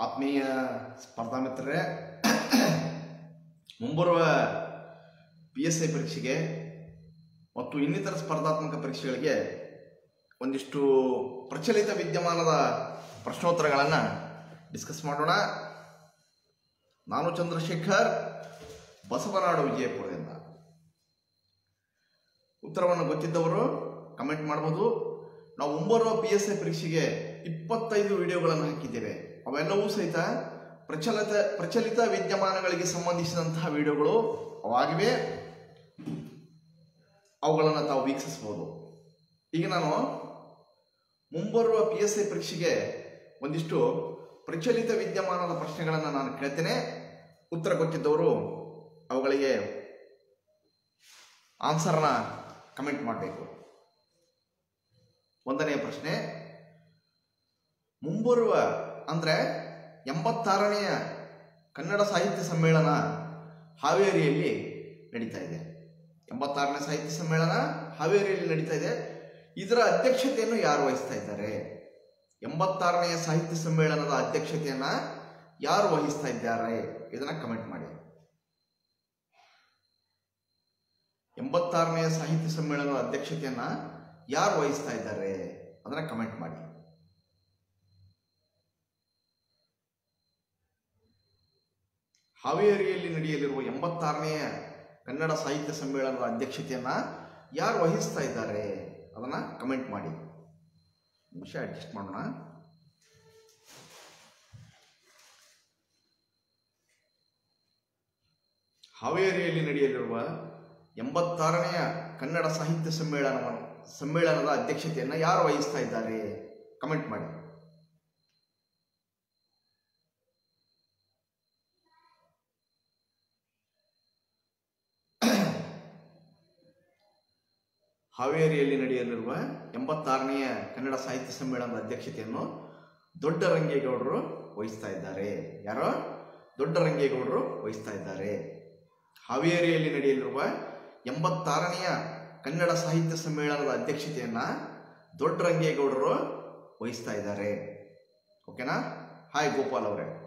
ಆತ್ಮೀಯ ಸ್ಪರ್ಧಾ ಮಿತ್ರರೇ ಮುಂಬರುವ ಪಿ ಎಸ್ ಐ ಪರೀಕ್ಷೆಗೆ ಮತ್ತು ಇನ್ನಿತರ ಸ್ಪರ್ಧಾತ್ಮಕ ಪರೀಕ್ಷೆಗಳಿಗೆ ಒಂದಿಷ್ಟು ಪ್ರಚಲಿತ ವಿದ್ಯಮಾನದ ಪ್ರಶ್ನೋತ್ತರಗಳನ್ನು ಡಿಸ್ಕಸ್ ಮಾಡೋಣ. ನಾನು ಚಂದ್ರಶೇಖರ್, ಬಸವನಾಡು ವಿಜಯಪುರದಿಂದ. ಉತ್ತರವನ್ನು ಗೊತ್ತಿದ್ದವರು ಕಮೆಂಟ್ ಮಾಡ್ಬೋದು. ನಾವು ಮುಂಬರುವ ಪಿ ಎಸ್ ಐ ಪರೀಕ್ಷೆಗೆ ಇಪ್ಪತ್ತೈದು ವಿಡಿಯೋಗಳನ್ನು ಹಾಕಿದ್ದೇವೆ. ಅವೆಲ್ಲವೂ ಸಹಿತ ಪ್ರಚಲಿತ ಪ್ರಚಲಿತ ವಿದ್ಯಮಾನಗಳಿಗೆ ಸಂಬಂಧಿಸಿದಂತಹ ವಿಡಿಯೋಗಳು ಅವಾಗಿವೆ. ಅವುಗಳನ್ನು ತಾವು ವೀಕ್ಷಿಸಬಹುದು. ಈಗ ನಾನು ಮುಂಬರುವ ಪಿ ಎಸ್ ಐ ಪರೀಕ್ಷೆಗೆ ಒಂದಿಷ್ಟು ಪ್ರಚಲಿತ ವಿದ್ಯಮಾನದ ಪ್ರಶ್ನೆಗಳನ್ನು ನಾನು ಕೇಳ್ತೇನೆ. ಉತ್ತರ ಗೊತ್ತಿದ್ದವರು ಅವುಗಳಿಗೆ ಆನ್ಸರ್ನ ಕಮೆಂಟ್ ಮಾಡಬೇಕು. ಒಂದನೆಯ ಪ್ರಶ್ನೆ, ಮುಂಬರುವ ಅಂದರೆ ಎಂಬತ್ತಾರನೆಯ ಕನ್ನಡ ಸಾಹಿತ್ಯ ಸಮ್ಮೇಳನ ಹಾವೇರಿಯಲ್ಲಿ ನಡೀತಾ ಇದೆ. ಎಂಬತ್ತಾರನೇ ಸಾಹಿತ್ಯ ಸಮ್ಮೇಳನ ಹಾವೇರಿಯಲ್ಲಿ ನಡೀತಾ ಇದೆ. ಇದರ ಅಧ್ಯಕ್ಷತೆಯನ್ನು ಯಾರು ವಹಿಸ್ತಾ ಇದ್ದಾರೆ? ಎಂಬತ್ತಾರನೆಯ ಸಾಹಿತ್ಯ ಸಮ್ಮೇಳನದ ಅಧ್ಯಕ್ಷತೆಯನ್ನು ಯಾರು ವಹಿಸ್ತಾ ಇದ್ದಾರೆ? ಇದನ್ನು ಕಮೆಂಟ್ ಮಾಡಿ. ಎಂಬತ್ತಾರನೆಯ ಸಾಹಿತ್ಯ ಸಮ್ಮೇಳನದ ಅಧ್ಯಕ್ಷತೆಯನ್ನು ಯಾರು ವಹಿಸ್ತಾ ಇದ್ದಾರೆ? ಅದನ್ನು ಕಮೆಂಟ್ ಮಾಡಿ. ಹಾವೇರಿಯಲ್ಲಿ ನಡೆಯಲಿರುವ ಎಂಬತ್ತಾರನೆಯ ಕನ್ನಡ ಸಾಹಿತ್ಯ ಸಮ್ಮೇಳನದ ಅಧ್ಯಕ್ಷತೆಯನ್ನು ಯಾರು ವಹಿಸ್ತಾ ಇದ್ದಾರೆ ಅದನ್ನ ಕಮೆಂಟ್ ಮಾಡಿ. ನಿಮಿಷ ಅಡ್ಜಸ್ಟ್ ಮಾಡೋಣ. ಹಾವೇರಿಯಲ್ಲಿ ನಡೆಯಲಿರುವ ಎಂಬತ್ತಾರನೆಯ ಕನ್ನಡ ಸಾಹಿತ್ಯ ಸಮ್ಮೇಳನ ಸಮ್ಮೇಳನದ ಅಧ್ಯಕ್ಷತೆಯನ್ನು ಯಾರು ವಹಿಸ್ತಾ ಇದ್ದಾರೆ? ಕಮೆಂಟ್ ಮಾಡಿ. ಹಾವೇರಿಯಲ್ಲಿ ನಡೆಯಲಿರುವ ಎಂಬತ್ತಾರನೆಯ ಕನ್ನಡ ಸಾಹಿತ್ಯ ಸಮ್ಮೇಳನದ ಅಧ್ಯಕ್ಷತೆಯನ್ನು ದೊಡ್ಡ ರಂಗೇಗೌಡರು ವಹಿಸ್ತಾ ಇದ್ದಾರೆ. ಯಾರೋ? ದೊಡ್ಡ ರಂಗೇಗೌಡರು ವಹಿಸ್ತಾ ಇದ್ದಾರೆ. ಹಾವೇರಿಯಲ್ಲಿ ನಡೆಯಲಿರುವ ಎಂಬತ್ತಾರನೆಯ ಕನ್ನಡ ಸಾಹಿತ್ಯ ಸಮ್ಮೇಳನದ ಅಧ್ಯಕ್ಷತೆಯನ್ನ ದೊಡ್ಡರಂಗೇಗೌಡರು ವಹಿಸ್ತಾ ಇದ್ದಾರೆ. ಓಕೆನಾ? ಹಾಯ್ ಗೋಪಾಲ್ ಅವರೇ.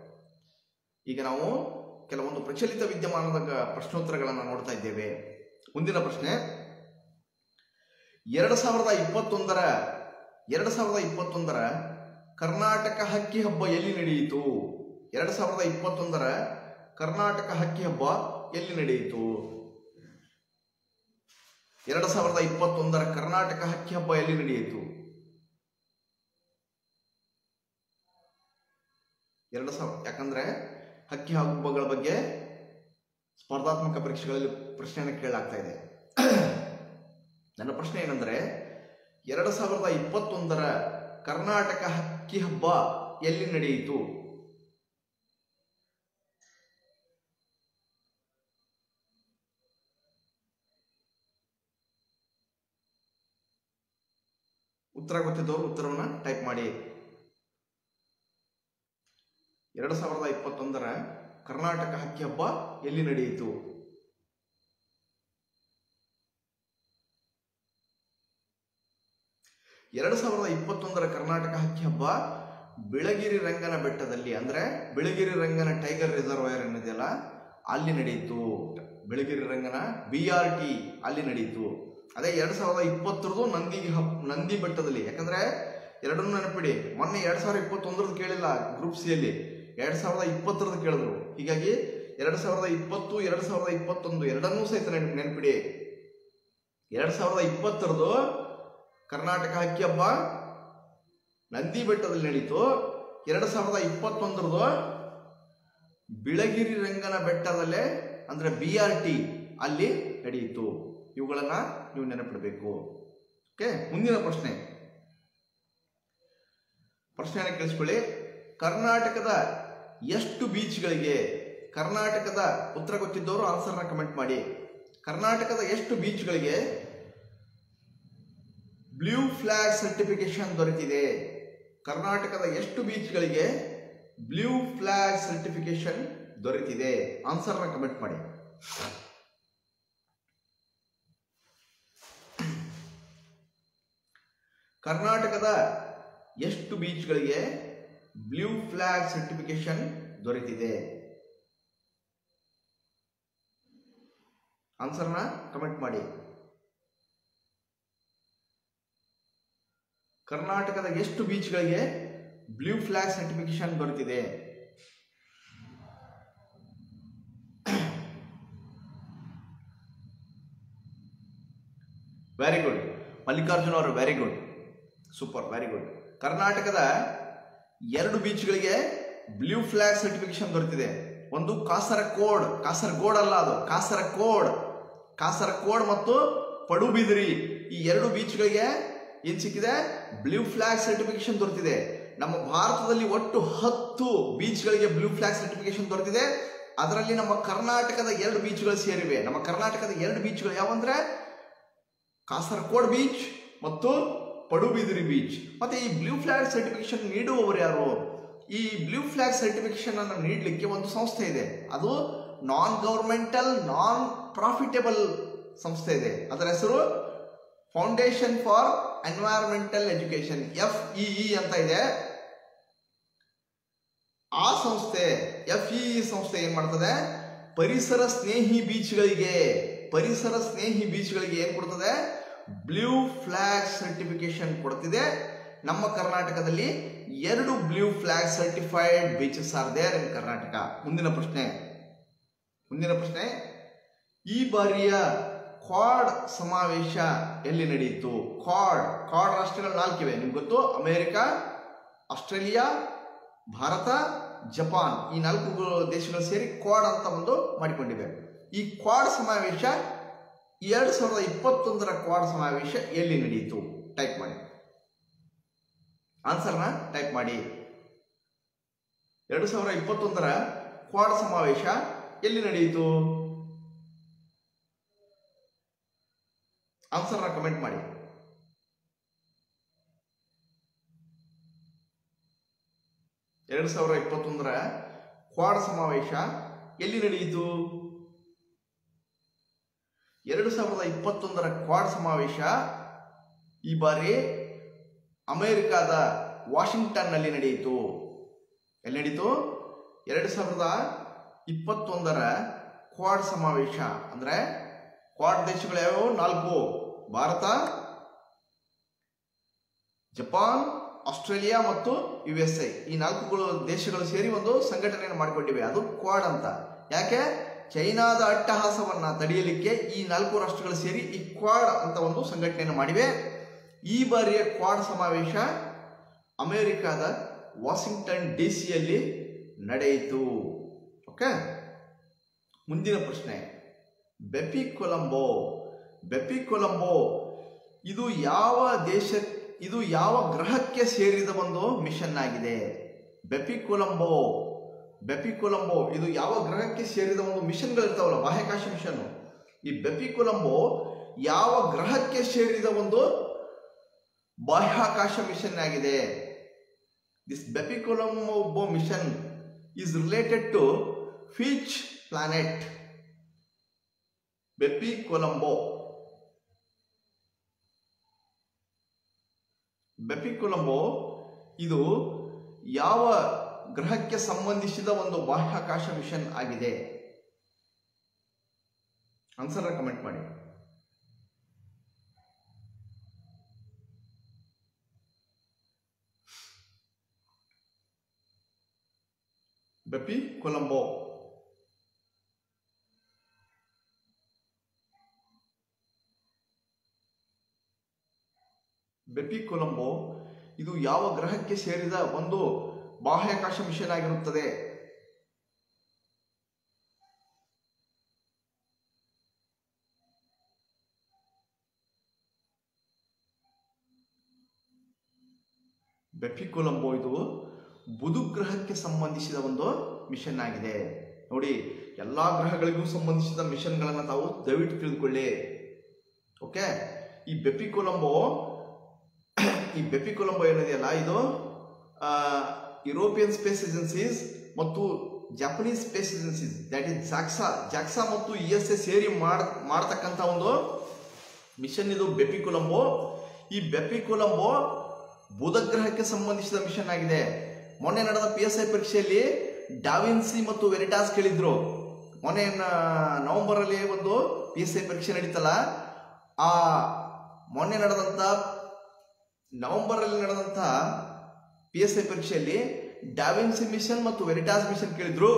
ಈಗ ನಾವು ಕೆಲವೊಂದು ಪ್ರಚಲಿತ ವಿದ್ಯಮಾನದ ಪ್ರಶ್ನೋತ್ತರಗಳನ್ನು ನೋಡ್ತಾ ಇದ್ದೇವೆ. ಮುಂದಿನ ಪ್ರಶ್ನೆ ಎರಡು ಸಾವಿರದ ಇಪ್ಪತ್ತೊಂದರ, ಎರಡು ಸಾವಿರದ ಇಪ್ಪತ್ತೊಂದರ ಕರ್ನಾಟಕ ಹಕ್ಕಿ ಹಬ್ಬ ಎಲ್ಲಿ ನಡೆಯಿತು? ಎರಡು ಸಾವಿರದ ಇಪ್ಪತ್ತೊಂದರ ಕರ್ನಾಟಕ ಹಕ್ಕಿ ಹಬ್ಬ ಎಲ್ಲಿ ನಡೆಯಿತು? ಎರಡು ಸಾವಿರದ ಇಪ್ಪತ್ತೊಂದರ ಕರ್ನಾಟಕ ಹಕ್ಕಿ ಹಬ್ಬ ಎಲ್ಲಿ ನಡೆಯಿತು? ಎರಡು ಸಾವಿರ, ಯಾಕಂದ್ರೆ ಹಕ್ಕಿ ಹಬ್ಬಗಳ ಬಗ್ಗೆ ಸ್ಪರ್ಧಾತ್ಮಕ ಪರೀಕ್ಷೆಗಳಲ್ಲಿ ಪ್ರಶ್ನೆಯನ್ನು ಕೇಳಲಾಗ್ತಾ ಇದೆ. ನನ್ನ ಪ್ರಶ್ನೆ ಏನಂದ್ರೆ, ಎರಡು ಸಾವಿರದ ಇಪ್ಪತ್ತೊಂದರ ಕರ್ನಾಟಕ ಹಕ್ಕಿ ಹಬ್ಬ ಎಲ್ಲಿ ನಡೆಯಿತು? ಉತ್ತರ ಗೊತ್ತಿದ್ದವರು ಉತ್ತರವನ್ನ ಟೈಪ್ ಮಾಡಿ. ಎರಡು ಸಾವಿರದ ಇಪ್ಪತ್ತೊಂದರ ಕರ್ನಾಟಕ ಹಕ್ಕಿ ಹಬ್ಬ ಎಲ್ಲಿ ನಡೆಯಿತು? ಎರಡು ಸಾವಿರದ ಇಪ್ಪತ್ತೊಂದರ ಕರ್ನಾಟಕ ಹಕ್ಕಿ ಹಬ್ಬ ಬಿಳಗಿರಿ ರಂಗನ ಬೆಟ್ಟದಲ್ಲಿ, ಅಂದರೆ ಬಿಳಗಿರಿ ರಂಗನ ಟೈಗರ್ ರಿಸರ್ವಯರ್ ಏನಿದೆಯಲ್ಲ ಅಲ್ಲಿ ನಡೆಯಿತು. Biligiri Rangana B R T ಅಲ್ಲಿ ನಡೆಯಿತು. ಅದೇ ಎರಡು ಸಾವಿರದ ಇಪ್ಪತ್ತರದು ನಂದಿ ಹಬ್, ನಂದಿ ಬೆಟ್ಟದಲ್ಲಿ. ಯಾಕಂದ್ರೆ ಎರಡನ್ನೂ ನೆನಪಿಡಿ. ಮೊನ್ನೆ ಎರಡು ಸಾವಿರದ ಇಪ್ಪತ್ತೊಂದರದ್ದು ಕೇಳಿಲ್ಲ ಗ್ರೂಪ್ ಸಿಯಲ್ಲಿ ಎರಡು ಸಾವಿರದ ಇಪ್ಪತ್ತರದ್ದು ಕೇಳಿದ್ರು. ಹೀಗಾಗಿ ಎರಡು ಸಾವಿರದ ಇಪ್ಪತ್ತು, ಎರಡು ಸಾವಿರದ ಇಪ್ಪತ್ತೊಂದು ಎರಡನ್ನೂ ಸಹಿತ ನೆನಪು, ನೆನಪಿಡಿ. ಎರಡು ಸಾವಿರದ ಇಪ್ಪತ್ತರದು ಕರ್ನಾಟಕ ಹಕ್ಕಿ ಹಬ್ಬ ನಂದಿ ಬೆಟ್ಟದಲ್ಲಿ ನಡೀತು. ಎರಡು ಸಾವಿರದ ಇಪ್ಪತ್ತೊಂದರದು ಬಿಳಗಿರಿ ರಂಗನ ಬೆಟ್ಟದಲ್ಲೇ ಅಂದ್ರೆ ಬಿ ಆರ್ ಟಿ ಅಲ್ಲಿ ನಡೆಯಿತು. ಇವುಗಳನ್ನು ನೀವು ನೆನಪಿಡಬೇಕು. ಓಕೆ ಮುಂದಿನ ಪ್ರಶ್ನೆ. ಪ್ರಶ್ನೆಯನ್ನು ಕೇಳಿಸ್ಕೊಳ್ಳಿ. ಕರ್ನಾಟಕದ ಎಷ್ಟು ಬೀಚ್ಗಳಿಗೆ, ಕರ್ನಾಟಕದ ಉತ್ತರ ಗೊತ್ತಿದ್ದವರು ಆನ್ಸರ್ನ ಕಮೆಂಟ್ ಮಾಡಿ. ಕರ್ನಾಟಕದ ಎಷ್ಟು ಬೀಚ್ಗಳಿಗೆ ಬ್ಲೂ ಫ್ಲಾಗ್ ಸರ್ಟಿಫಿಕೇಶನ್ ದೊರೆತಿದೆ. ಕರ್ನಾಟಕದ ಎಷ್ಟು ಬೀಚ್ಗಳಿಗೆ ಬ್ಲೂ ಫ್ಲಾಗ್ ಸರ್ಟಿಫಿಕೇಶನ್ ದೊರೆತಿದೆ? ಆನ್ಸರ್ನ ಕಮೆಂಟ್ ಮಾಡಿ. ಕರ್ನಾಟಕದ ಎಷ್ಟು ಬೀಚ್ಗಳಿಗೆ ಬ್ಲೂ ಫ್ಲಾಗ್ ಸರ್ಟಿಫಿಕೇಶನ್ ದೊರೆತಿದೆ? ಆನ್ಸರ್ನ ಕಮೆಂಟ್ ಮಾಡಿ. ಕರ್ನಾಟಕದ ಎಷ್ಟು ಬೀಚ್ಗಳಿಗೆ ಬ್ಲೂ ಫ್ಲಾಗ್ ಸರ್ಟಿಫಿಕೇಶನ್ ಬರುತ್ತಿದೆ? ವೆರಿ ಗುಡ್ ಮಲ್ಲಿಕಾರ್ಜುನ್ ಅವರು very good super very good ಕರ್ನಾಟಕದ ಎರಡು ಬೀಚ್ಗಳಿಗೆ ಬ್ಲೂ ಫ್ಲಾಗ್ ಸರ್ಟಿಫಿಕೇಶನ್ ದೊರೆತಿದೆ ಒಂದು ಕಾಸರಕೋಡ್ ಕಾಸರಗೋಡ್ ಅಲ್ಲ ಅದು ಕಾಸರಕೋಡ್ ಕಾಸರಕೋಡ್ ಮತ್ತು ಪಡುಬಿದ್ರಿ ಈ ಎರಡು ಬೀಚ್ಗಳಿಗೆ ಏನ್ ಸಿಕ್ಕಿದೆ? ಬ್ಲೂ ಫ್ಲಾಗ್ ಸರ್ಟಿಫಿಕೇಶನ್ ದೊರೆತಿದೆ. ನಮ್ಮ ಭಾರತದಲ್ಲಿ ಒಟ್ಟು ಹತ್ತು ಬೀಚ್ಗಳಿಗೆ ಬ್ಲೂ ಫ್ಲಾಗ್ ಸರ್ಟಿಫಿಕೇಶನ್ ದೊರೆತಿದೆ. ಅದರಲ್ಲಿ ನಮ್ಮ ಕರ್ನಾಟಕದ ಎರಡು ಬೀಚ್ಗಳು ಸೇರಿವೆ. ನಮ್ಮ ಕರ್ನಾಟಕದ ಎರಡು ಬೀಚ್ಗಳು ಯಾವಂದ್ರೆ ಕಾಸರಕೋಡ್ ಬೀಚ್ ಮತ್ತು ಪಡುಬಿದಿರಿ ಬೀಚ್ ಮತ್ತೆ ಈ ಬ್ಲೂ ಫ್ಲಾಗ್ ಸರ್ಟಿಫಿಕೇಶನ್ ನೀಡುವವರು ಯಾರು? ಈ ಬ್ಲೂ ಫ್ಲಾಗ್ ಸರ್ಟಿಫಿಕೇಶನ್ ಅನ್ನು ನೀಡಲಿಕ್ಕೆ ಒಂದು ಸಂಸ್ಥೆ ಇದೆ. ಅದು ನಾನ್ ಗವರ್ಮೆಂಟಲ್ ನಾನ್ ಪ್ರಾಫಿಟೇಬಲ್ ಸಂಸ್ಥೆ ಇದೆ. ಅದರ ಹೆಸರು foundation for environmental education F E ಅಂತ ಇದೆ. ಆ ಸಂಸ್ಥೆ ಎಫ್ ಇ ಸಂಸ್ಥೆ ಏನ್ ಮಾಡ್ತದೆ? ಪರಿಸರ ಸ್ನೇಹಿ ಬೀಚ್ಗಳಿಗೆ, ಪರಿಸರ ಸ್ನೇಹಿ ಬೀಚ್ಗಳಿಗೆ ಏನ್ ಕೊಡ್ತದೆ? ಬ್ಲೂ ಫ್ಲಾಗ್ ಸರ್ಟಿಫಿಕೇಶನ್ ಕೊಡ್ತಿದೆ. ನಮ್ಮ ಕರ್ನಾಟಕದಲ್ಲಿ ಎರಡು blue flag certified beaches are there in Karnataka. ಮುಂದಿನ ಪ್ರಶ್ನೆ. ಮುಂದಿನ ಪ್ರಶ್ನೆ. ಈ ಬಾರಿಯ ಕ್ವಾಡ್ ಸಮಾವೇಶ ಎಲ್ಲಿ ನಡೆಯಿತು? ಕ್ವಾಡ್ ಕ್ವಾಡ್ ರಾಷ್ಟ್ರಗಳು ನಾಲ್ಕಿವೆ. ನಿಮ್ಗೆ ಗೊತ್ತು? America, Australia, Bharat, Japan. ಈ ನಾಲ್ಕು ದೇಶಗಳು ಸೇರಿ ಕ್ವಾಡ್ ಅಂತ ಒಂದು ಮಾಡಿಕೊಂಡಿವೆ. ಈ ಕ್ವಾಡ್ ಸಮಾವೇಶ ಎರಡು ಸಾವಿರದ ಇಪ್ಪತ್ತೊಂದರ ಕ್ವಾಡ್ ಸಮಾವೇಶ ಎಲ್ಲಿ ನಡೆಯಿತು? ಟೈಪ್ ಮಾಡಿ. ಆನ್ಸರ್ನ ಟೈಪ್ ಮಾಡಿ. ಎರಡು ಸಾವಿರದ ಇಪ್ಪತ್ತೊಂದರ ಕ್ವಾಡ್ ಸಮಾವೇಶ ಎಲ್ಲಿ ನಡೆಯಿತು? ಆನ್ಸರ್ನ ಕಮೆಂಟ್ ಮಾಡಿ. ಎರಡು ಸಾವಿರದ ಇಪ್ಪತ್ತೊಂದರ ಕ್ವಾಡ್ ಸಮಾವೇಶ ಎಲ್ಲಿ ನಡೆಯಿತು? ಎರಡು ಸಾವಿರದ ಇಪ್ಪತ್ತೊಂದರ ಕ್ವಾಡ್ ಸಮಾವೇಶ ಈ ಬಾರಿ ಅಮೆರಿಕಾದ ವಾಷಿಂಗ್ಟನ್ನಲ್ಲಿ ನಡೆಯಿತು. ಎಲ್ಲಿ ನಡೀತು? ಎರಡು ಸಾವಿರದ ಇಪ್ಪತ್ತೊಂದರ ಕ್ವಾಡ್ ಸಮಾವೇಶ. ಅಂದ್ರೆ ಕ್ವಾಡ್ ದೇಶಗಳು ಯಾವ್ಯಾವು? ನಾಲ್ಕು. ಭಾರತ, ಜಪಾನ್, ಆಸ್ಟ್ರೇಲಿಯಾ ಮತ್ತು ಯು ಎಸ್ ಐ ಈ ನಾಲ್ಕು ದೇಶಗಳು ಸೇರಿ ಒಂದು ಸಂಘಟನೆಯನ್ನು ಮಾಡಿಕೊಂಡಿವೆ. ಅದು ಕ್ವಾಡ್ ಅಂತ. ಯಾಕೆ? ಚೈನಾದ ಅಟ್ಟಹಾಸವನ್ನು ತಡೆಯಲಿಕ್ಕೆ ಈ ನಾಲ್ಕು ರಾಷ್ಟ್ರಗಳು ಸೇರಿ ಈ ಕ್ವಾಡ್ ಅಂತ ಒಂದು ಸಂಘಟನೆಯನ್ನು ಮಾಡಿವೆ. ಈ ಬಾರಿಯ ಕ್ವಾಡ್ ಸಮಾವೇಶ ಅಮೆರಿಕಾದ ವಾಷಿಂಗ್ಟನ್ ಡಿ ಸಿಯಲ್ಲಿ ನಡೆಯಿತು. ಓಕೆ? ಮುಂದಿನ ಪ್ರಶ್ನೆ. ಬೆಪಿ ಕೊಲಂಬೋ ಬೆಪಿ ಕೊಲಂಬೋ ಇದು ಯಾವ ದೇಶ, ಇದು ಯಾವ ಗ್ರಹಕ್ಕೆ ಸೇರಿದ ಒಂದು ಮಿಷನ್ ಆಗಿದೆ? ಬೆಪಿ ಕೊಲಂಬೋ ಬೆಪಿ ಕೊಲಂಬೋ ಇದು ಯಾವ ಗ್ರಹಕ್ಕೆ ಸೇರಿದ ಒಂದು ಮಿಷನ್ಗಳಿರ್ತಾವಲ್ಲ ಬಾಹ್ಯಾಕಾಶ ಮಿಷನ್. ಈ ಬೆಪಿ ಕೊಲಂಬೋ ಯಾವ ಗ್ರಹಕ್ಕೆ ಸೇರಿದ ಒಂದು ಬಾಹ್ಯಾಕಾಶ ಮಿಷನ್ ಆಗಿದೆ? This Bepi Colombo mission is related to which planet Bepi Colombo Bepi Colombo ಇದು ಯಾವ ಗ್ರಹಕ್ಕೆ ಸಂಬಂಧಿಸಿದ ಒಂದು ಬಾಹ್ಯಾಕಾಶ ಮಿಷನ್ ಆಗಿದೆ? ಆನ್ಸರ್ ಕಮೆಂಟ್ ಮಾಡಿ. ಬೆಪಿ ಕೊಲಂಬೋ ಬೆಪಿ ಕೊಲಂಬೋ ಇದು ಯಾವ ಗ್ರಹಕ್ಕೆ ಸೇರಿದ ಒಂದು ಬಾಹ್ಯಾಕಾಶ ಮಿಷನ್ ಆಗಿರುತ್ತದೆ? ಬೆಪಿ ಕೊಲಂಬೋ ಇದು ಬುಧ ಗ್ರಹಕ್ಕೆ ಸಂಬಂಧಿಸಿದ ಒಂದು ಮಿಷನ್ ಆಗಿದೆ. ನೋಡಿ, ಎಲ್ಲಾ ಗ್ರಹಗಳಿಗೂ ಸಂಬಂಧಿಸಿದ ಮಿಷನ್ಗಳನ್ನು ತಾವು ದಯವಿಟ್ಟು ತಿಳಿದುಕೊಳ್ಳಿ. ಓಕೆ? ಈ ಬೆಪಿ ಕೊಲಂಬೋ ಈ ಬೆಪಿ ಕೊಲಂಬೋ ಏನಿದೆಯಲ್ಲ, ಇದು ಯುರೋಪಿಯನ್ ಸ್ಪೇಸ್ ಏಜೆನ್ಸೀಸ್ ಮತ್ತು Japanese space agencies that is JAXA JAXA ಮತ್ತು ಇ ಎಸ್ ಎ ಸೇರಿ ಮಾಡ್, ಮಾಡ್ತಕ್ಕಂಥ ಒಂದು ಮಿಷನ್ ಇದು, ಬೆಪಿ ಕೊಲಂಬೋ. ಈ ಬೆಪಿ ಕೊಲಂಬೋ ಬುಧಗ್ರಹಕ್ಕೆ ಸಂಬಂಧಿಸಿದ ಮಿಷನ್ ಆಗಿದೆ. ಮೊನ್ನೆ ನಡೆದ ಪಿ ಎಸ್ ಐ ಪರೀಕ್ಷೆಯಲ್ಲಿ ಡಾವಿನ್ಸಿ ಮತ್ತು ವೆರಿಟಾಸ್ ಕೇಳಿದ್ರು. ಮೊನ್ನೆ ನವೆಂಬರ್ ಅಲ್ಲಿ ಒಂದು ಪಿ ಎಸ್ ಐ ಪರೀಕ್ಷೆ ನಡೀತಲ್ಲ. ಆ, ಮೊನ್ನೆ ನಡೆದಂತ ನವೆಂಬರ್ ಅಲ್ಲಿ ನಡೆದಂತ ಪಿ ಎಸ್ ಐ ಪರೀಕ್ಷೆಯಲ್ಲಿ ಡಾವಿನ್ಸಿ ಮಿಷನ್ ಮತ್ತು ವೆರಿಟಾಸ್ ಮಿಷನ್ ಕೇಳಿದ್ರು.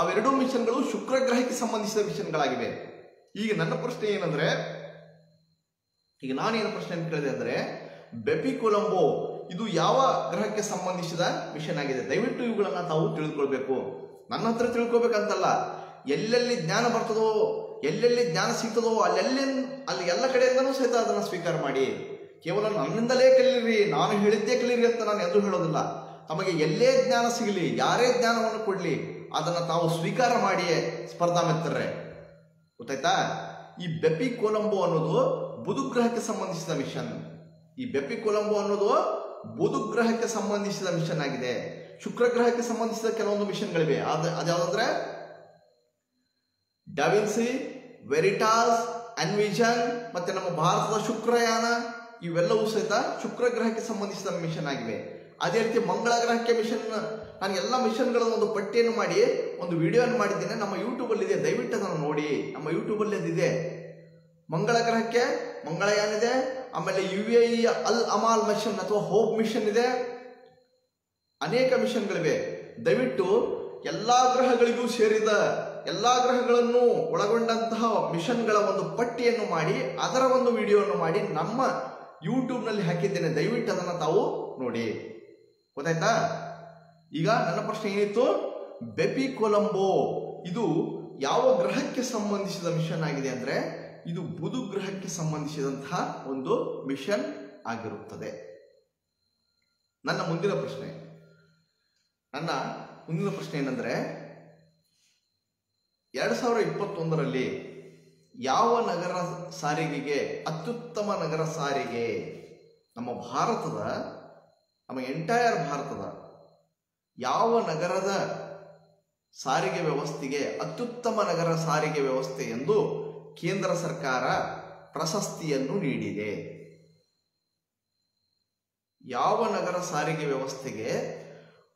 ಅವೆರಡೂ ಮಿಷನ್ಗಳು ಶುಕ್ರ ಗ್ರಹಕ್ಕೆ ಸಂಬಂಧಿಸಿದ ಮಿಷನ್ಗಳಾಗಿವೆ ಈಗ ನನ್ನ ಪ್ರಶ್ನೆ ಏನಂದ್ರೆ, ಈಗ ನಾನೇನು ಪ್ರಶ್ನೆ ಅಂತ ಕೇಳಿದೆ ಅಂದ್ರೆ ಬೆಪಿ ಕೊಲಂಬೋ ಇದು ಯಾವ ಗ್ರಹಕ್ಕೆ ಸಂಬಂಧಿಸಿದ ಮಿಷನ್ ಆಗಿದೆ? ದಯವಿಟ್ಟು ಇವುಗಳನ್ನ ತಾವು ತಿಳಿದುಕೊಳ್ಬೇಕು. ನನ್ನ ಹತ್ರ ತಿಳ್ಕೊಬೇಕಂತಲ್ಲ. ಎಲ್ಲೆಲ್ಲಿ ಜ್ಞಾನ ಬರ್ತದೋ, ಎಲ್ಲೆಲ್ಲಿ ಜ್ಞಾನ ಸಿಗ್ತದೋ, ಅಲ್ಲೆಲ್ಲಿ, ಅಲ್ಲಿ ಎಲ್ಲ ಕಡೆಯಿಂದನೂ ಸಹಿತ ಅದನ್ನು ಸ್ವೀಕಾರ ಮಾಡಿ. ಕೇವಲ ನನ್ನಿಂದಲೇ ಕಲೀರಿ, ನಾನು ಹೇಳಿದ್ದೇ ಕಲೀರಿ ಅಂತ ನಾನು ಎದುರು ಹೇಳೋದಿಲ್ಲ. ತಮಗೆ ಎಲ್ಲೇ ಜ್ಞಾನ ಸಿಗಲಿ, ಯಾರೇ ಜ್ಞಾನವನ್ನು ಕೊಡಲಿ, ಅದನ್ನು ತಾವು ಸ್ವೀಕಾರ ಮಾಡಿಯೇ ಸ್ಪರ್ಧಾ ಮೆತ್ತರೆ ಗೊತ್ತಾಯ್ತಾ? ಈ ಬೆಪ್ಪಿ ಕೊಲಂಬೋ ಅನ್ನೋದು ಬುಧು ಗ್ರಹಕ್ಕೆ ಸಂಬಂಧಿಸಿದ ಮಿಷನ್. ಈ ಬೆಪ್ಪಿ ಕೊಲಂಬೋ ಅನ್ನೋದು ಬುಧು ಗ್ರಹಕ್ಕೆ ಸಂಬಂಧಿಸಿದ ಮಿಷನ್ ಆಗಿದೆ. ಶುಕ್ರಗ್ರಹಕ್ಕೆ ಸಂಬಂಧಿಸಿದ ಕೆಲವೊಂದು ಮಿಷನ್ಗಳಿವೆ. ಅದ ಅದ್ಯಾವುದಂದ್ರೆ? ಡವಿನ್ಸಿ ವೆರಿಟಾಸ್ ಅನ್ವಿಷನ್ ಮತ್ತೆ ನಮ್ಮ ಭಾರತದ ಶುಕ್ರಯಾನ. ಇವೆಲ್ಲವೂ ಸಹಿತ ಶುಕ್ರ ಗ್ರಹಕ್ಕೆ ಸಂಬಂಧಿಸಿದ ಮಿಷನ್ ಆಗಿವೆ. ಅದೇ ರೀತಿ ಮಂಗಳ ಗ್ರಹಕ್ಕೆ ಮಿಷನ್ ನಾನು ಎಲ್ಲ ಮಿಷನ್ಗಳ ಒಂದು ಪಟ್ಟಿಯನ್ನು ಮಾಡಿ, ಒಂದು ವಿಡಿಯೋವನ್ನು ಮಾಡಿದ್ದೇನೆ. ನಮ್ಮ ಯೂಟ್ಯೂಬ್ ಅಲ್ಲಿ ಇದೆ ದಯವಿಟ್ಟು ಅದನ್ನು ನೋಡಿ. ನಮ್ಮ ಯೂಟ್ಯೂಬ್ ಅಲ್ಲಿ ಅದಿದೆ. ಮಂಗಳ ಗ್ರಹಕ್ಕೆ ಮಂಗಳಯಾನ ಇದೆ ಆಮೇಲೆ U A E Al Amal mission ಅಥವಾ ಹೋಪ್ ಮಿಷನ್ ಇದೆ. ಅನೇಕ ಮಿಷನ್ಗಳಿವೆ ದಯವಿಟ್ಟು ಎಲ್ಲಾ ಗ್ರಹಗಳಿಗೂ ಸೇರಿದ ಎಲ್ಲಾ ಗ್ರಹಗಳನ್ನು ಒಳಗೊಂಡಂತಹ ಮಿಷನ್ಗಳ ಒಂದು ಪಟ್ಟಿಯನ್ನು ಮಾಡಿ, ಅದರ ಒಂದು ವಿಡಿಯೋವನ್ನು ಮಾಡಿ, ನಮ್ಮ ಯೂಟ್ಯೂಬ್ನಲ್ಲಿ ಹಾಕಿದ್ದೇನೆ, ದಯವಿಟ್ಟು ಅದನ್ನು ತಾವು ನೋಡಿ. ಗೊತ್ತಾಯ್ತಾ? ಈಗ ನನ್ನ ಪ್ರಶ್ನೆ ಏನಿತ್ತು? ಬೆಪಿ ಕೊಲಂಬೋ, ಇದು ಯಾವ ಗ್ರಹಕ್ಕೆ ಸಂಬಂಧಿಸಿದ ಮಿಷನ್ ಆಗಿದೆ ಅಂದ್ರೆ, ಇದು ಬುಧು ಗ್ರಹಕ್ಕೆ ಸಂಬಂಧಿಸಿದಂತಹ ಒಂದು ಮಿಷನ್ ಆಗಿರುತ್ತದೆ. ನನ್ನ ಮುಂದಿನ ಪ್ರಶ್ನೆ. ನನ್ನ ಮುಂದಿನ ಪ್ರಶ್ನೆ ಏನಂದ್ರೆ, ಎರಡ್ ಸಾವಿರದ ಇಪ್ಪತ್ತೊಂದರಲ್ಲಿ ಯಾವ ನಗರ ಸಾರಿಗೆಗೆ, ಅತ್ಯುತ್ತಮ ನಗರ ಸಾರಿಗೆ? ನಮ್ಮ ಭಾರತದ, ನಮ್ಮ ಎಂಟೈರ್ ಭಾರತದ ಯಾವ ನಗರದ ಸಾರಿಗೆ ವ್ಯವಸ್ಥೆಗೆ ಅತ್ಯುತ್ತಮ ನಗರ ಸಾರಿಗೆ ವ್ಯವಸ್ಥೆ ಎಂದು ಕೇಂದ್ರ ಸರ್ಕಾರ ಪ್ರಶಸ್ತಿಯನ್ನು ನೀಡಿದೆ. ಯಾವ ನಗರ ಸಾರಿಗೆ ವ್ಯವಸ್ಥೆಗೆ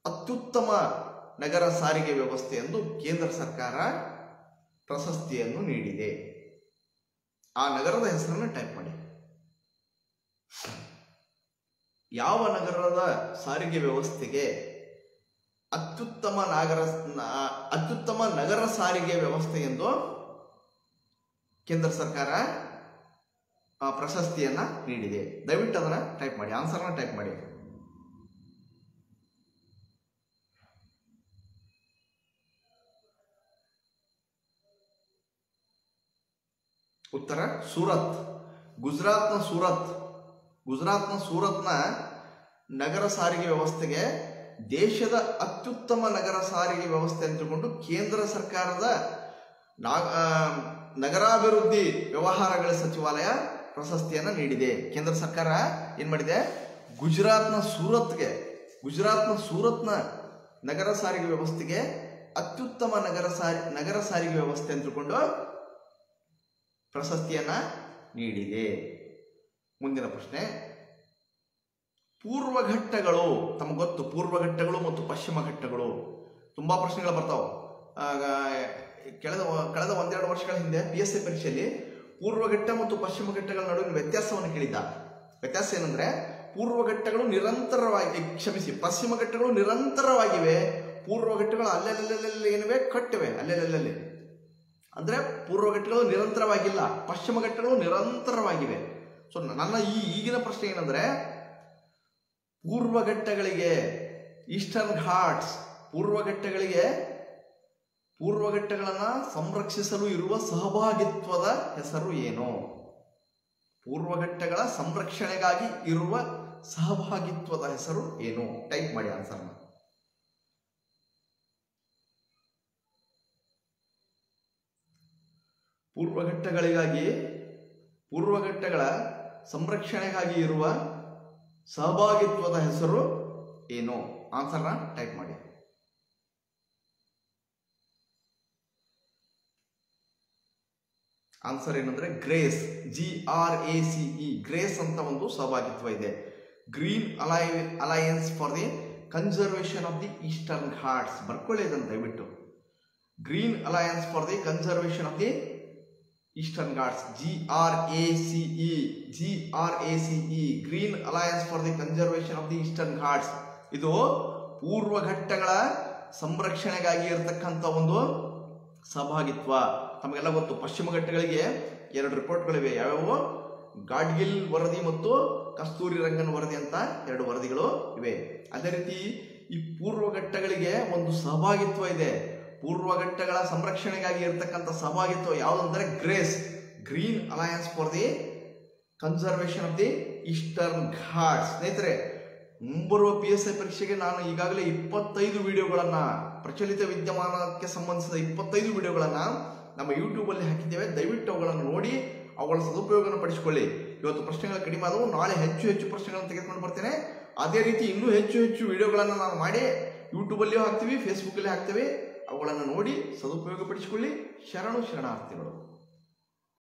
ಅತ್ಯುತ್ತಮ ನಗರ ಸಾರಿಗೆ ವ್ಯವಸ್ಥೆ ಎಂದು ಕೇಂದ್ರ ಸರ್ಕಾರ ಪ್ರಶಸ್ತಿಯನ್ನು ನೀಡಿದೆ. ಆ ನಗರದ ಹೆಸರನ್ನು ಟೈಪ್ ಮಾಡಿ. ಯಾವ ನಗರದ ಸಾರಿಗೆ ವ್ಯವಸ್ಥೆಗೆ ಅತ್ಯುತ್ತಮ ನಗರ ಅತ್ಯುತ್ತಮ ನಗರ ಸಾರಿಗೆ ವ್ಯವಸ್ಥೆ ಎಂದು ಕೇಂದ್ರ ಸರ್ಕಾರ ಪ್ರಶಸ್ತಿಯನ್ನ ನೀಡಿದೆ. ದಯವಿಟ್ಟು ಅದನ್ನ ಟೈಪ್ ಮಾಡಿ ಆನ್ಸರ್ನ ಟೈಪ್ ಮಾಡಿ. ಉತ್ತರ, ಸೂರತ್. ಗುಜರಾತ್ನ ಸೂರತ್. ಗುಜರಾತ್ನ ಸೂರತ್ನ ನಗರ ಸಾರಿಗೆ ವ್ಯವಸ್ಥೆಗೆ ದೇಶದ ಅತ್ಯುತ್ತಮ ನಗರ ಸಾರಿಗೆ ವ್ಯವಸ್ಥೆ ಅಂತ ಕೇಂದ್ರ ಸರ್ಕಾರದ ನಗರಾಭಿವೃದ್ಧಿ ವ್ಯವಹಾರಗಳ ಸಚಿವಾಲಯ ಪ್ರಶಸ್ತಿಯನ್ನು ನೀಡಿದೆ. ಕೇಂದ್ರ ಸರ್ಕಾರ ಏನು ಮಾಡಿದೆ? ಗುಜರಾತ್ನ ಸೂರತ್ಗೆ, ಗುಜರಾತ್ನ ಸೂರತ್ನ ನಗರ ಸಾರಿಗೆ ವ್ಯವಸ್ಥೆಗೆ ಅತ್ಯುತ್ತಮ ನಗರ ಸಾರಿ, ನಗರ ಸಾರಿಗೆ ವ್ಯವಸ್ಥೆ ಅಂತ ಪ್ರಶಸ್ತಿಯನ್ನ ನೀಡಿದೆ. ಮುಂದಿನ ಪ್ರಶ್ನೆ, ಪೂರ್ವಘಟ್ಟಗಳು, ತಮಗೆ ಗೊತ್ತು ಪೂರ್ವ ಘಟ್ಟಗಳು ಮತ್ತು ಪಶ್ಚಿಮ ಘಟ್ಟಗಳು. ತುಂಬಾ ಪ್ರಶ್ನೆಗಳು ಬರ್ತಾವೆ. ಕಳೆದ ಕಳೆದ ಒಂದೆರಡು ವರ್ಷಗಳ ಹಿಂದೆ ಪಿ ಎಸ್ ಸಿ ಪರೀಕ್ಷೆಯಲ್ಲಿ ಪೂರ್ವಘಟ್ಟ ಮತ್ತು ಪಶ್ಚಿಮ ಘಟ್ಟಗಳ ನಡುವಿನ ವ್ಯತ್ಯಾಸವನ್ನು ಕೇಳಿದ್ದ. ವ್ಯತ್ಯಾಸ ಏನಂದ್ರೆ, ಪೂರ್ವಘಟ್ಟಗಳು ನಿರಂತರವಾಗಿ, ಕ್ಷಮಿಸಿ, ಪಶ್ಚಿಮ ಘಟ್ಟಗಳು ನಿರಂತರವಾಗಿವೆ. ಪೂರ್ವಘಟ್ಟಗಳು ಅಲ್ಲೆಲ್ಲೆಲ್ಲೆಲ್ಲಿ ಏನಿವೆ? ಕಟ್ಟಿವೆ ಅಲ್ಲೆಲ್ಲೆಲ್ಲಿ ಅಂದ್ರೆ ಪೂರ್ವ ಘಟ್ಟಗಳು ನಿರಂತರವಾಗಿಲ್ಲ, ಪಶ್ಚಿಮ ಘಟ್ಟಗಳು ನಿರಂತರವಾಗಿವೆ. ಸೊ ನನ್ನ ಈ ಈಗಿನ ಪ್ರಶ್ನೆ ಏನಂದರೆ, ಪೂರ್ವ ಘಟ್ಟಗಳಿಗೆ ಈಸ್ಟರ್ನ್ ಘಾಟ್ಸ್ ಪೂರ್ವ ಘಟ್ಟಗಳಿಗೆ ಪೂರ್ವ ಘಟ್ಟಗಳನ್ನ ಸಂರಕ್ಷಿಸಲು ಇರುವ ಸಹಭಾಗಿತ್ವದ ಹೆಸರು ಏನು? ಪೂರ್ವಘಟ್ಟಗಳ ಸಂರಕ್ಷಣೆಗಾಗಿ ಇರುವ ಸಹಭಾಗಿತ್ವದ ಹೆಸರು ಏನು? ಟೈಪ್ ಮಾಡಿ ಆನ್ಸರ್ನ ಪೂರ್ವಘಟ್ಟಗಳಿಗಾಗಿ, ಪೂರ್ವಘಟ್ಟಗಳ ಸಂರಕ್ಷಣೆಗಾಗಿ ಇರುವ ಸಹಭಾಗಿತ್ವದ ಹೆಸರು ಏನು? ಆನ್ಸರ್ನ ಟೈಪ್ ಮಾಡಿ. ಆನ್ಸರ್ ಏನಂದ್ರೆ GRACE G R A C E GRACE ಅಂತ ಒಂದು ಸಹಭಾಗಿತ್ವ ಇದೆ. Green ally alliance for the conservation of the eastern Ghats ಬರ್ಕೊಳ್ಳಿ ಇದನ್ನು ದಯವಿಟ್ಟು. Green alliance for the conservation of the eastern Ghats C E green alliance for the conservation of the eastern Ghats ಇದು ಪೂರ್ವ ಘಟ್ಟಗಳ ಸಂರಕ್ಷಣೆಗಾಗಿ ಇರತಕ್ಕಂಥ ಒಂದು ಸಹಭಾಗಿತ್ವ ತಮಗೆಲ್ಲ ಗೊತ್ತು, ಪಶ್ಚಿಮ ಘಟ್ಟಗಳಿಗೆ ಎರಡು ರಿಪೋರ್ಟ್ಗಳಿವೆ ಯಾವ್ಯಾವು? ಗಾಡ್ಗಿಲ್ ವರದಿ ಮತ್ತು ಕಸ್ತೂರಿ ರಂಗನ್ ವರದಿ ಅಂತ ಎರಡು ವರದಿಗಳು ಇವೆ. ಅದೇ ರೀತಿ ಈ ಪೂರ್ವ ಘಟ್ಟಗಳಿಗೆ ಒಂದು ಸಹಭಾಗಿತ್ವ ಇದೆ. ಪೂರ್ವ ಘಟ್ಟಗಳ ಸಂರಕ್ಷಣೆಗಾಗಿ ಇರತಕ್ಕಂಥ ಸಹಭಾಗಿತ್ವ ಯಾವುದಂದ್ರೆ GRACE, green alliance for the conservation of the eastern Ghat ಸ್ನೇಹಿತರೆ, ಮುಂಬರುವ ಪಿ ಎಸ್ ಐ ಪರೀಕ್ಷೆಗೆ ನಾನು ಈಗಾಗಲೇ ಇಪ್ಪತ್ತೈದು ವಿಡಿಯೋಗಳನ್ನು, ಪ್ರಚಲಿತ ವಿದ್ಯಮಾನಕ್ಕೆ ಸಂಬಂಧಿಸಿದ ಇಪ್ಪತ್ತೈದು ವಿಡಿಯೋಗಳನ್ನು ನಮ್ಮ ಯೂಟ್ಯೂಬಲ್ಲಿ ಹಾಕಿದ್ದೇವೆ. ದಯವಿಟ್ಟು ಅವುಗಳನ್ನು ನೋಡಿ, ಅವುಗಳ ಸದುಪಯೋಗವನ್ನು ಪಡಿಸಿಕೊಳ್ಳಿ. ಇವತ್ತು ಪ್ರಶ್ನೆಗಳು ಕಡಿಮೆ ಆದವು. ನಾಳೆ ಹೆಚ್ಚು ಹೆಚ್ಚು ಪ್ರಶ್ನೆಗಳನ್ನು ತೆಗೆದುಕೊಂಡು ಬರ್ತೇನೆ. ಅದೇ ರೀತಿ ಇನ್ನೂ ಹೆಚ್ಚು ಹೆಚ್ಚು ವಿಡಿಯೋಗಳನ್ನು ನಾನು ಮಾಡಿ ಯೂಟ್ಯೂಬಲ್ಲಿಯೂ ಹಾಕ್ತೀವಿ ಫೇಸ್ಬುಕ್ಕಲ್ಲಿ ಹಾಕ್ತೀವಿ. ಅವುಗಳನ್ನು ನೋಡಿ ಸದುಪಯೋಗಪಡಿಸಿಕೊಳ್ಳಿ. ಶರಣು ಶರಣಾರ್ಥಿಗಳು.